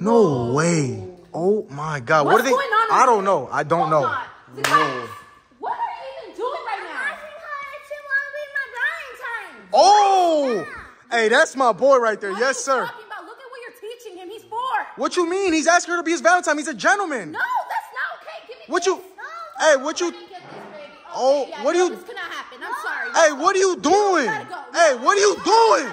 No way. Oh my God. what What's are they? going on I don't know. I don't know. on. What are you even doing right now? Asking her to want to be my valentine. Oh, hey, that's my boy right there. What Yes, are you sir. talking about? Look at what you're teaching him. He's four. What you mean? He's asking her to be his Valentine. He's a gentleman. No, that's not okay. Give me What this. you? Hey, what you? Get this, baby. Okay, Oh, yeah, what do no, you- This cannot happen. I'm sorry. Hey, what are you doing? gotta go. Hey, what are you doing?